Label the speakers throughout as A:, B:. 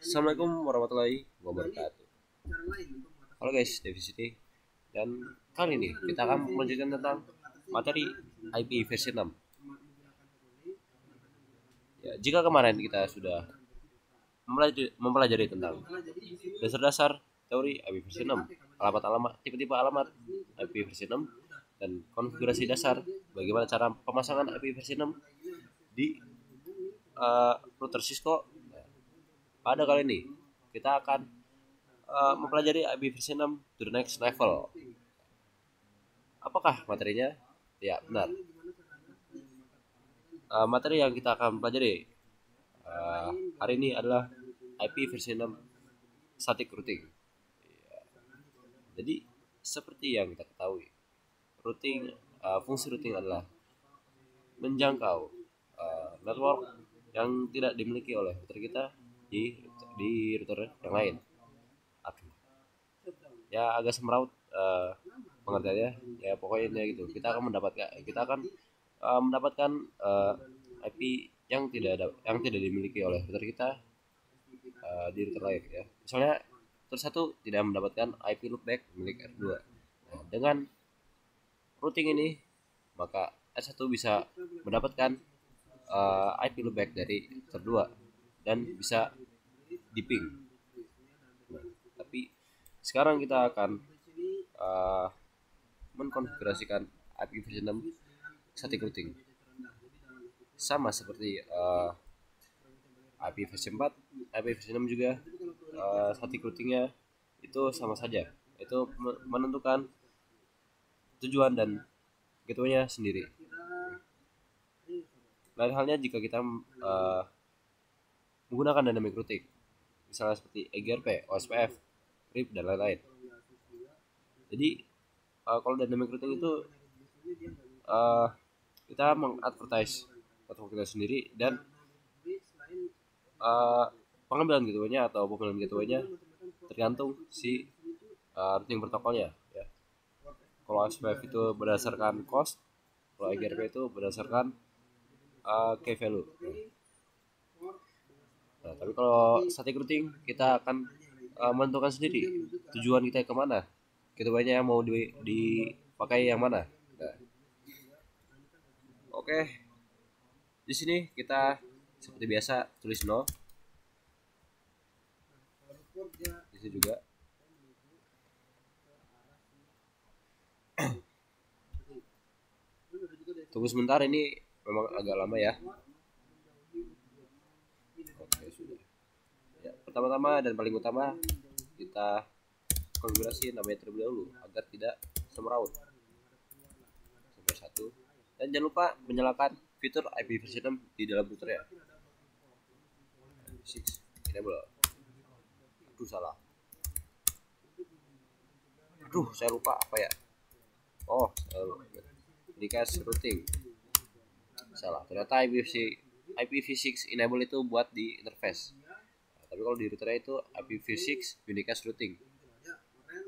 A: Assalamualaikum warahmatullahi wabarakatuh. Halo guys, Devi City. Dan kali ini kita akan melanjutkan tentang materi IP versi 6. Ya, jika kemarin kita sudah mempelajari, tentang dasar-dasar teori IP versi 6, alamat-alamat, tipe-tipe alamat IP versi 6, dan konfigurasi dasar bagaimana cara pemasangan IP versi 6 di uh, router Cisco pada kali ini kita akan uh, mempelajari IP versi 6 to the next level. Apakah materinya? Ya, benar. Uh, materi yang kita akan pelajari uh, hari ini adalah IP versi 6 static routing. Ya. Jadi seperti yang kita ketahui, routing uh, fungsi routing adalah menjangkau uh, network yang tidak dimiliki oleh router kita di di router yang lain. Aduh. Ya agak semeraut uh, pengertiannya. Ya pokoknya gitu. Kita akan mendapatkan kita akan uh, mendapatkan uh, IP yang tidak ada yang tidak dimiliki oleh router kita uh, di router lain ya. Misalnya router satu tidak mendapatkan IP loopback milik R2 nah, dengan routing ini maka R1 bisa mendapatkan uh, IP loopback dari router 2 dan bisa di ping nah, tapi sekarang kita akan uh, mengkonfigurasikan IP versi 6 static routing sama seperti uh, IP versi 4 IP versi 6 juga uh, static routingnya itu sama saja. Itu menentukan tujuan dan gateway-nya sendiri. Lain halnya jika kita uh, menggunakan dynamic routing misalnya seperti EGRP, OSPF, RIP dan lain-lain. Jadi uh, kalau dynamic routing itu uh, kita mengadvertise network kita sendiri dan uh, pengambilan gateway-nya atau pemilihan gateway-nya tergantung si uh, routing protokolnya ya. Kalau OSPF itu berdasarkan cost, kalau EGRP itu berdasarkan uh, key value. Nah, tapi kalau static routing kita akan uh, menentukan sendiri tujuan kita ke mana. Kita banyak yang mau di, dipakai yang mana. Nah. Oke. Di sini kita seperti biasa tulis no. Di sini juga. Tunggu sebentar ini memang agak lama ya. Pertama-tama dan paling utama kita konfigurasi namanya terlebih dahulu agar tidak semeraut. Nomor satu. Dan jangan lupa menyalakan fitur IP versi 6 di dalam router ya 6 enable. Aduh salah. Aduh saya lupa apa ya. Oh indikasi routing. Salah ternyata IPv6 IPv6 enable itu buat di interface tapi kalau di routernya itu IPv6 unicast routing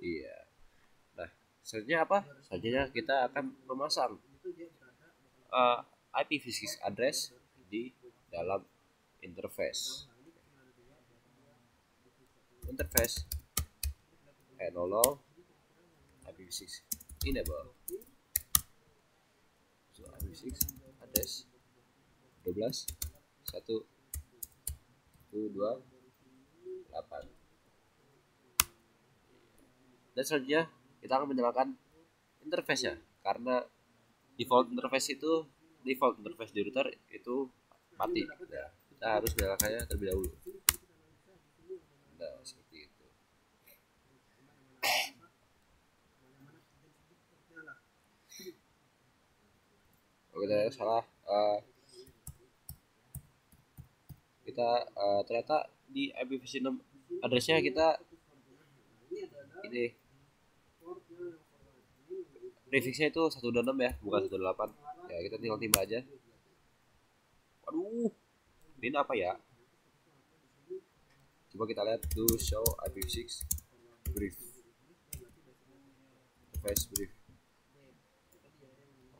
A: iya nah selanjutnya apa? Selanjutnya kita akan memasang uh, IPv6 address di dalam interface. Interface. N00 IPv6 enable so IPv6 address 12 1 2 dan selanjutnya kita akan menyalakan interface ya. Karena default interface itu default interface di router itu mati. Nah, kita harus menyalakannya terlebih dahulu. Nah seperti itu. Oke salah. Uh, kita uh, ternyata di IPv6 addressnya kita ini. Prefixnya itu 126 ya bukan 18 ya kita tinggal timba aja. Waduh ini apa ya? Coba kita lihat do show IPv6 brief. Face brief.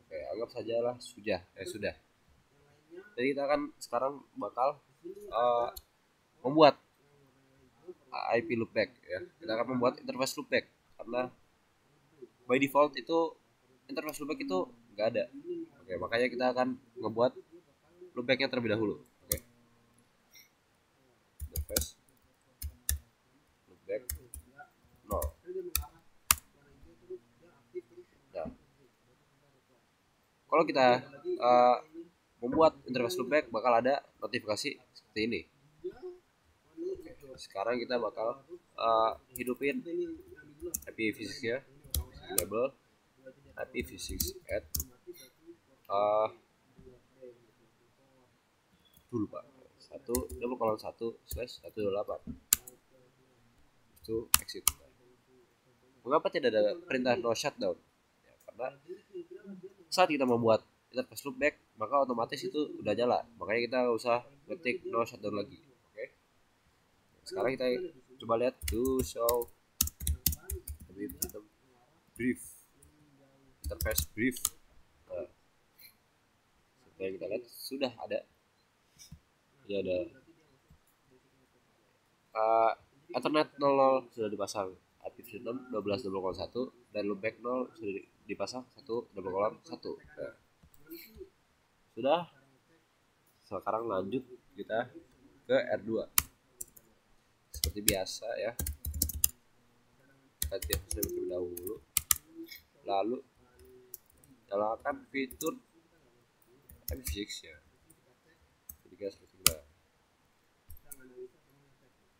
A: Oke anggap saja lah sudah. Eh sudah. Jadi kita akan sekarang bakal uh, membuat
B: IP loopback ya. Kita akan membuat interface loopback karena by default itu interface loopback itu nggak ada. Oke makanya kita akan ngebuat loopbacknya terlebih dahulu oke. Loopback nol. Nah. Kalau kita uh, membuat interface loopback bakal ada notifikasi seperti ini. Sekarang kita bakal uh, hidupin IP physics ya label IP physics add uh, dulu pak satu double kolom satu slash satu delapan. Itu exit. Mengapa tidak ada perintah no shutdown ya, karena saat kita membuat interface loopback maka otomatis itu udah nyala makanya kita nggak usah ngetik no shutdown lagi. Sekarang kita coba lihat. To show. Brief. Interface brief. Nah, yang kita lihat sudah ada. Ini ada. Uh, Ethernet 00 sudah dipasang. IP 6 12 double colon 1 dan loopback 0 sudah dipasang 1 double colon 1 nah. Sudah. Sekarang lanjut kita ke R2 seperti biasa ya. Kita terlebih dahulu. Lalu nyalakan fitur M6 ya. Ketiga seperti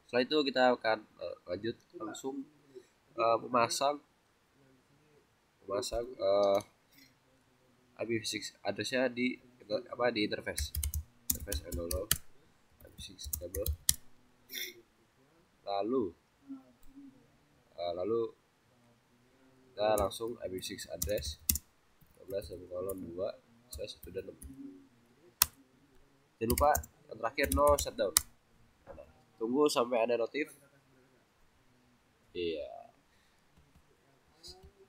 B: setelah itu kita akan uh, lanjut langsung uh, memasang memasang uh, IP6 addressnya di apa di interface. Interface envelope IP6 double. Lalu uh, lalu kita langsung IP6 address 12 dan kolom 2 saya 1 dan 6 jangan lupa yang terakhir no shutdown. Tunggu sampai ada notif. Iya.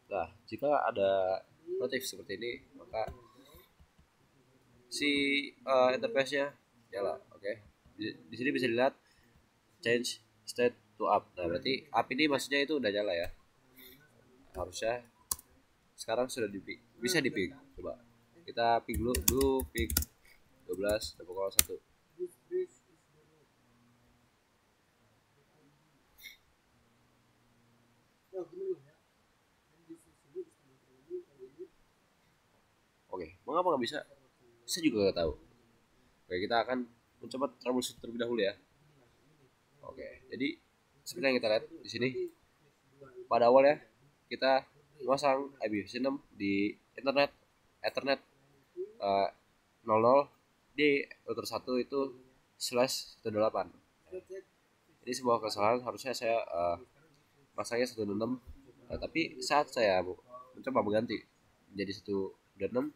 B: Nah jika ada notif seperti ini maka si uh, interface nya nyala oke. Okay? di, sini bisa dilihat change state to up. Nah berarti up ini maksudnya itu udah nyala ya? Harusnya sekarang sudah di bisa di coba. Kita ping dulu dulu ping 12 double call 1 Oke, mengapa nggak bisa? Saya juga nggak tahu. Oke, kita akan mencoba troubleshoot terlebih dahulu ya. Oke, jadi seperti yang kita lihat di sini pada awal ya kita memasang IPv6 di internet Ethernet uh, 00 di router 1 itu slash 18 ini sebuah kesalahan harusnya saya uh, masangnya 126 uh, tapi saat saya mencoba mengganti menjadi 126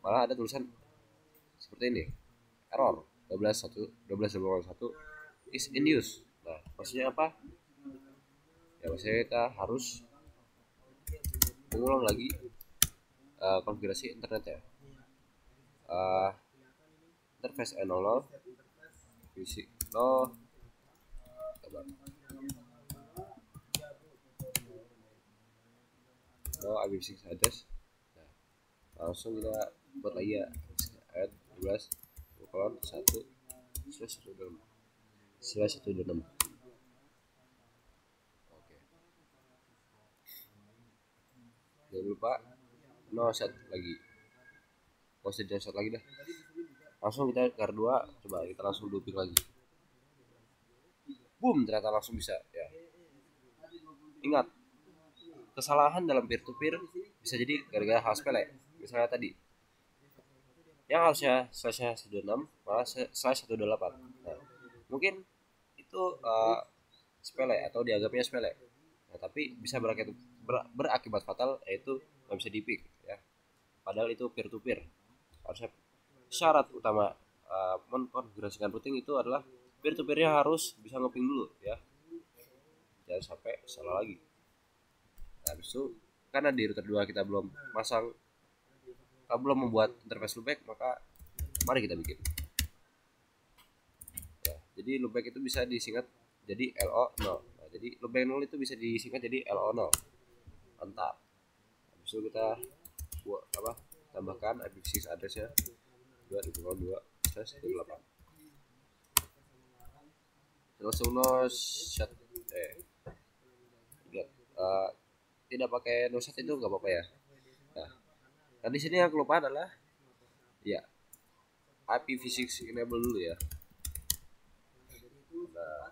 B: malah ada tulisan seperti ini. Error. 12 1 12 1 is in use. Nah maksudnya apa? Ya maksudnya kita harus mengulang lagi uh, konfigurasi internet ya. Uh, interface N00 fisik no coba. No IP6 address. Nah, langsung kita buat lagi ya. Add 12 kolon 1 slash 1 slash satu enam. Oke. Jangan lupa no set lagi. Posted jangan set lagi dah. Langsung kita ke 2 coba kita langsung duping lagi. Boom ternyata langsung bisa ya. Ingat kesalahan dalam peer to peer bisa jadi gara-gara hal sepele. Misalnya tadi yang harusnya slash 16 malah slash 18 nah mungkin itu uh, sepele atau dianggapnya sepele. Nah, tapi bisa berakibat ber, berakibat fatal yaitu nggak bisa dipik ya. Padahal itu peer to peer harusnya syarat utama uh, mengkonfigurasikan routing itu adalah peer to peernya harus bisa ngeping dulu ya. Jangan sampai salah lagi. Nah, habis itu karena di router 2 kita belum masang belum membuat interface loopback maka mari kita bikin. Jadi loopback itu bisa disingkat jadi LO 0 nah, jadi loopback 0 itu bisa disingkat jadi LO 0 mantap. Habis itu kita buat apa tambahkan IPv6 addressnya. 2.2 slash 28 langsung no shut eh uh, tidak pakai no shut itu nggak apa-apa ya dan di sini yang kelupaan adalah ya IPv6 enable dulu ya. Nah.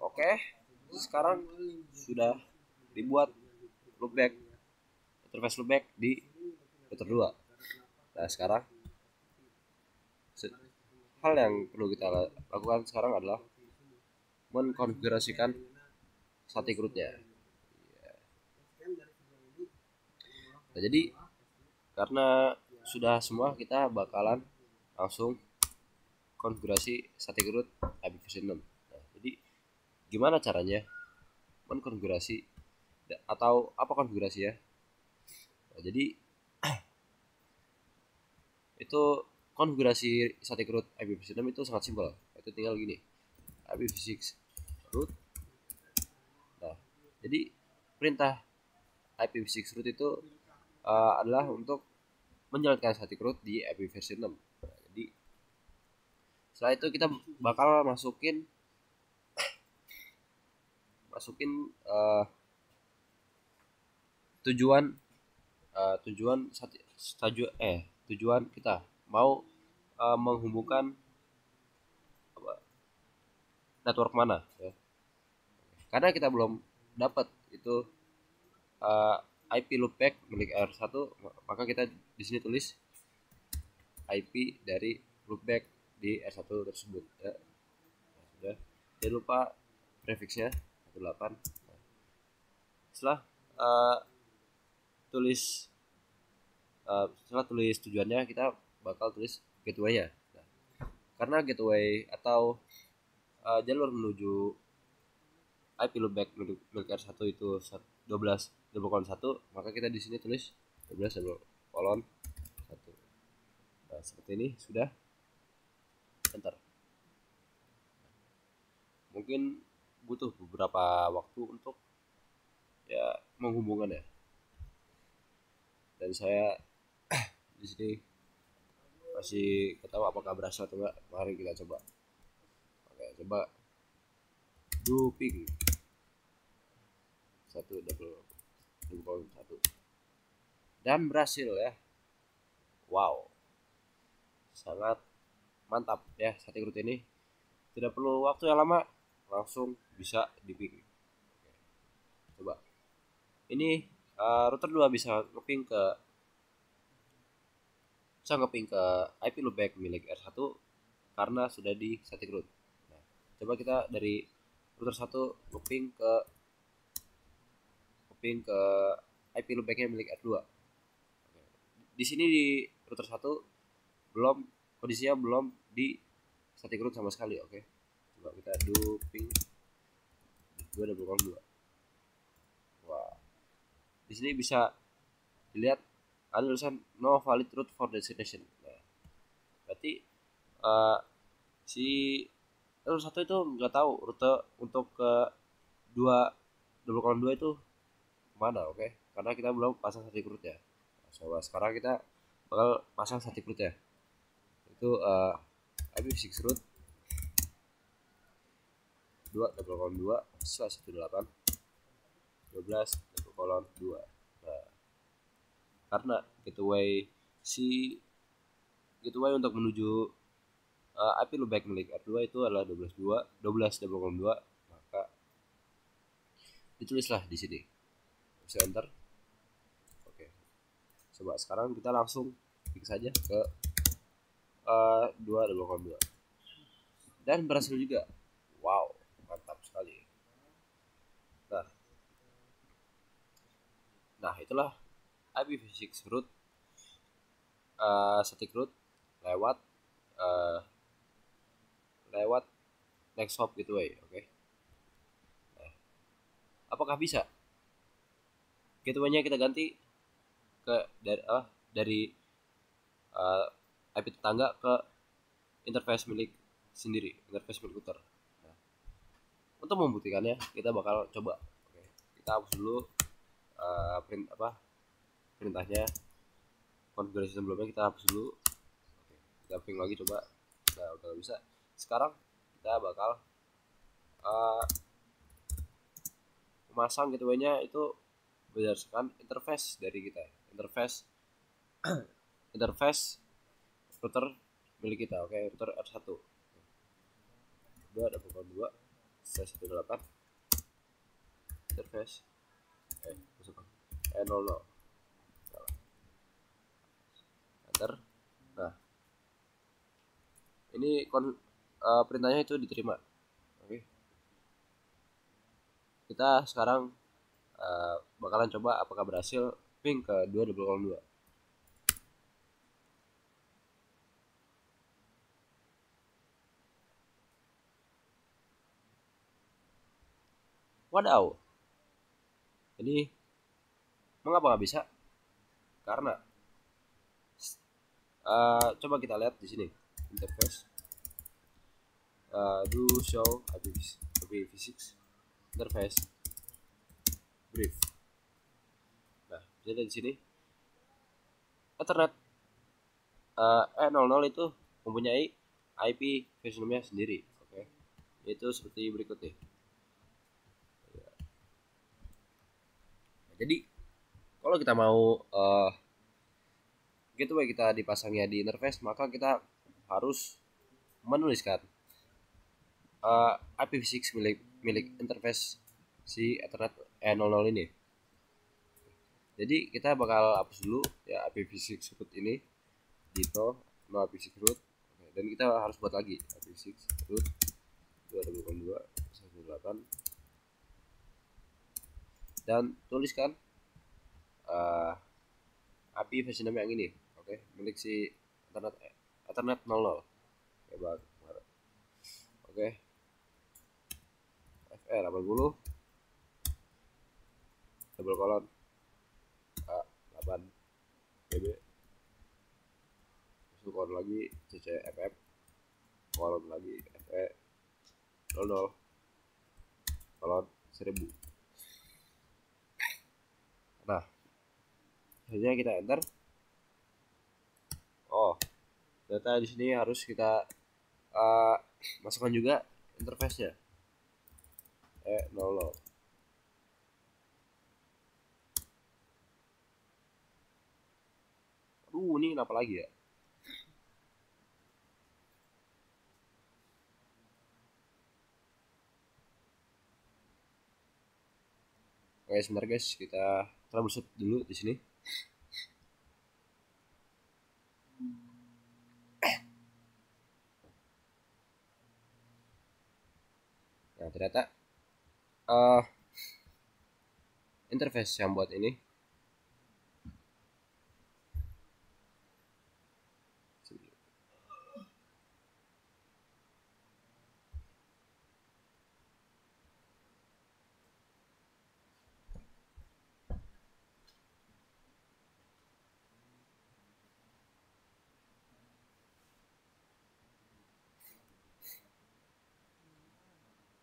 B: Oke sekarang sudah dibuat loopback interface loopback di router 2 nah sekarang hal yang perlu kita lakukan sekarang adalah mengkonfigurasikan static rootnya nah, jadi karena sudah semua kita bakalan langsung konfigurasi static root IPv6 nah, jadi gimana caranya mengkonfigurasi atau apa konfigurasi ya nah, jadi itu konfigurasi static root IPv6 itu sangat simpel. Itu tinggal gini IPv6 root. Nah jadi perintah IPv6 root itu uh, adalah untuk menjalankan static root di IPv6 nah, jadi setelah itu kita bakal masukin masukin uh, tujuan uh, tujuan tujuan eh tujuan kita mau uh, menghubungkan apa, network mana ya. Karena kita belum dapat itu uh, IP loopback milik R1 maka kita di sini tulis IP dari loopback di R1 tersebut ya. Nah, sudah. Jangan lupa prefixnya 18. Nah, setelah uh, tulis uh, setelah tulis tujuannya kita bakal tulis gateway-nya. Nah, karena gateway atau uh, jalur menuju IP loopback milik R1 itu 12 double colon 1, maka kita di sini tulis 12 double colon 1. Nah, seperti ini sudah. Enter. Mungkin butuh beberapa waktu untuk ya menghubungkan ya. Dan saya di sini masih ketawa apakah berhasil atau enggak mari kita coba oke coba duping satu double double satu. Dan berhasil ya. Wow. Sangat mantap ya static root ini. Tidak perlu waktu yang lama langsung bisa diping coba. Ini uh, router 2 bisa ngeping ke bisa ngeping ke IP loopback milik R1 karena sudah di static root. Nah, coba kita dari router 1 ngeping ke ngeping ke IP loopbacknya milik R2. Di sini di router 1 belum kondisinya belum di static root sama sekali, oke. Coba kita do ping 2 double 2. Wah. Di sini bisa dilihat ada tulisan no valid route for destination nah, berarti uh, si rute satu itu nggak tahu rute untuk ke dua double column dua itu mana oke? Okay? karena kita belum pasang static route ya nah, coba sekarang kita bakal pasang static route ya itu uh, IP6 route dua double column dua slash satu delapan. Dua belas double column dua. Karena gateway si gateway untuk menuju uh, IP loopback milik R2 itu adalah 12.2 12.2 maka ditulislah di sini bisa enter. Oke. Coba sekarang kita langsung klik saja ke uh, 2.2 dan berhasil juga. Wow mantap sekali. Nah. Nah itulah IPv6 root uh, static root lewat uh, lewat next hop gateway oke. Okay? nah, apakah bisa gateway-nya kita ganti ke dari uh, dari uh, IP tetangga ke interface milik sendiri interface milik router. Nah, untuk membuktikannya kita bakal coba. Oke kita hapus dulu uh, print apa perintahnya. Konfigurasi sebelumnya kita hapus dulu. Oke kita ping lagi coba. Nah udah bisa. Sekarang kita bakal uh, memasang gateway-nya itu berdasarkan interface dari kita. Interface interface router milik kita oke? Okay? router R1 dua ada pokok dua saya satu delapan. Interface eh masukkan. Eh nol nol. Enter. Nah. Ini kon uh, perintahnya itu diterima oke? Okay. kita sekarang uh, bakalan coba apakah berhasil ping ke 2 Wadaw. Ini mengapa nggak bisa? Karena uh, coba kita lihat di sini interface uh, do show IPv6 interface brief. Jadi di sini Ethernet uh, E00 itu mempunyai IP versionnya sendiri, oke. Okay? Itu seperti berikut nih. jadi kalau kita mau uh, gateway kita dipasangnya di interface maka kita harus menuliskan uh, IPv6 milik milik interface si Ethernet E00 ini jadi kita bakal hapus dulu ya IPv6 root ini. Dito no IPv6 root. Dan kita harus buat lagi. IPv6 root 2.2 128 dan tuliskan uh, API versi 6 yang ini. Oke okay? milik si internet internet 00 oke okay, oke. Okay. FR 80 double kolon 8 BB masuk kolon lagi CCFF kolon lagi FE 00 kolon 1000 Nah, selanjutnya kita enter. Oh, data di sini harus kita uh, masukkan juga interface-nya. Eh, nol Aduh, ini kenapa lagi ya? Oke, sebentar guys, kita troubleshoot dulu di sini nah ternyata uh, interface yang buat ini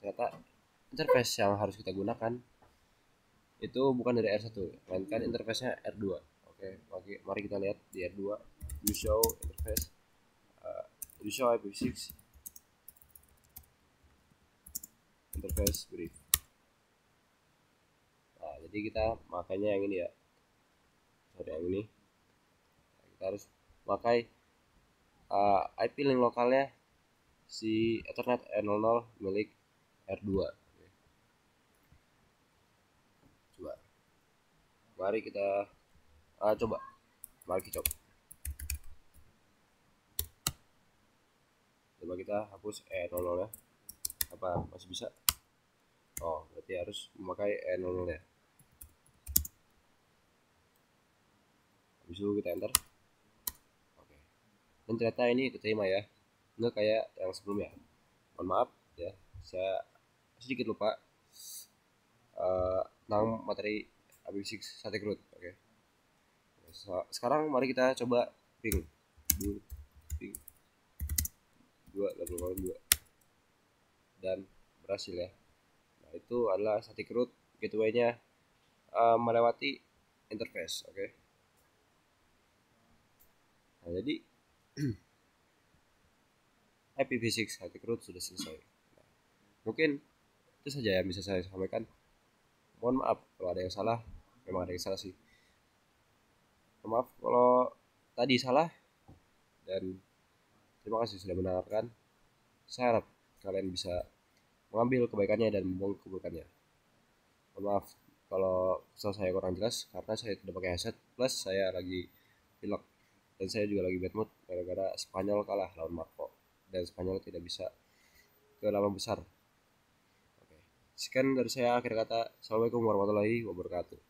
B: ternyata interface yang harus kita gunakan itu bukan dari R1 melainkan interface-nya R2 oke oke mari kita lihat di R2 do show interface. Uh, do show IPv6 interface brief. Nah jadi kita makanya yang ini ya. Sorry yang ini. Nah, kita harus pakai uh, IP link lokalnya si Ethernet R00 milik R2 coba mari kita uh, coba. Mari kita coba. Coba kita hapus E00 ya. Apa masih bisa? Oh berarti harus memakai E00 ya. Habis itu kita enter. Oke. Dan ternyata ini keterima ya. Nggak kayak yang sebelumnya. Mohon maaf ya. Saya sedikit lupa uh, tentang materi IPv6 static root oke. Okay. sekarang mari kita coba ping ping dua kalian dua. Dan berhasil ya. Nah itu adalah static root gateway-nya uh, melewati interface oke. Okay? nah jadi IPv6 static root sudah selesai. Nah, mungkin itu saja yang bisa saya sampaikan. Mohon maaf kalau ada yang salah memang ada yang salah sih. Mohon maaf kalau tadi salah. Dan terima kasih sudah mendengarkan. Saya harap kalian bisa mengambil kebaikannya dan membuang keburukannya. Mohon maaf kalau saya kurang jelas karena saya tidak pakai headset. Plus saya lagi pilek. Dan saya juga lagi bad mood gara-gara Spanyol kalah lawan Marco. Dan Spanyol tidak bisa ke lama besar. Oke. Sekian dari saya akhir kata. Assalamualaikum warahmatullahi wabarakatuh